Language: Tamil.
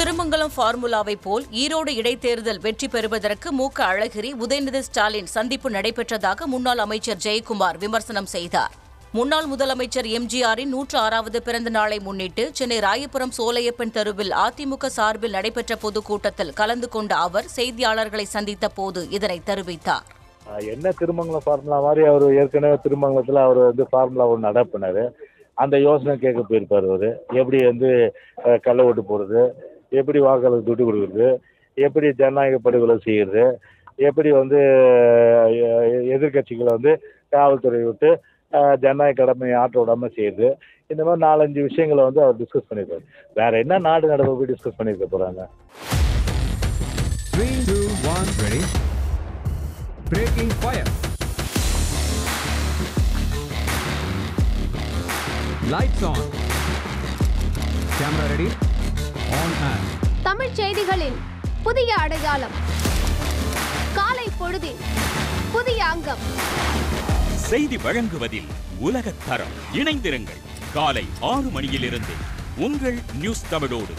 திருமங்கலம் ஃபார்முலாவை போல் ஈரோடு இடைத்தேர்தல் வெற்றி பெறுவதற்கு மு. க. அழகிரி உதயநிதி ஸ்டாலின் சந்திப்பு நடைபெற்றதாக முன்னாள் அமைச்சர் ஜெயக்குமார் விமர்சனம் செய்தார். முன்னாள் முதலமைச்சர் எம்ஜிஆரின் நூற்று ஆறாவது பிறந்த நாளை முன்னிட்டு சென்னை ராயபுரம் சோலையப்பன் தெருவில் அதிமுக சார்பில் நடைபெற்ற பொதுக்கூட்டத்தில் கலந்து கொண்ட அவர் செய்தியாளர்களை சந்தித்த போது இதனை தெரிவித்தார். என்ன திருமங்கலம் ஃபார்முலா மாதிரி அவர் ஏற்கனவே திருமங்கலத்தில் அவர் வந்து ஃபார்முலா ஒன்று நடப்பினார். அந்த யோசனை கேட்க போயிருப்பார் அவர். எப்படி வந்து கள்ள ஓட்டு போடுறது எப்படி வாக்காளர் துட்டு கொடுக்குறது? எப்படி ஜனநாயக படுகொலை செய்கிறது எப்படி வந்து எதிர்கட்சிகளை எதிர்க்கட்சிகளை வந்து காவல்துறை விட்டு ஜனநாயக கடமையை ஆற்ற விடாமல் செய்யுது இந்த மாதிரி நாலஞ்சு விஷயங்களை வந்து அவர் டிஸ்கஸ் பண்ணியிருக்காரு. வேற என்ன நாடு நடப்பு போய் டிஸ்கஸ் பண்ணியிருக்க போகிறாங்க Lights on. Camera ready. தமிழ்ச் செய்திகளின் புதிய அடையாளம். காலை பொழுதின் புதிய அங்கம். செய்தி வழங்குவதில் உலகத் தரம். இணைந்திருங்கள். காலை ஆறு மணியிலிருந்து உங்கள் நியூஸ் தமிழோடு.